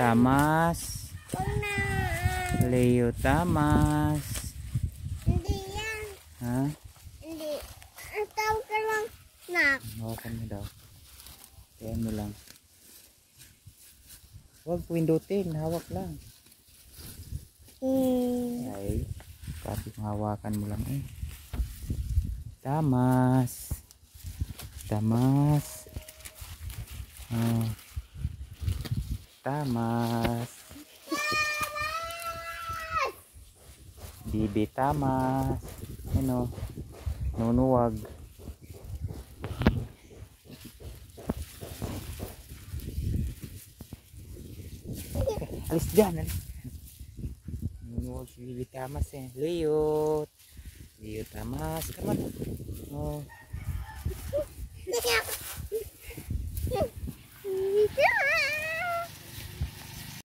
Tamas. Leo Tamas. Hindi yan. Ha? Hindi. Ang tawag ka lang. Nak. Hawakan mo daw. Kaya mo lang. Huwag pindutin. Hawak lang. Hmm. Ay. Kong hawakan mo lang eh. Tamas. Tamas. Oh. Tamas. Bibi Tamas. Ano? Nunuwag. Alis dyan. Alis. Nunuwag si Bibi Tamas eh. Leo. Leo Tamas. Come on. Oh.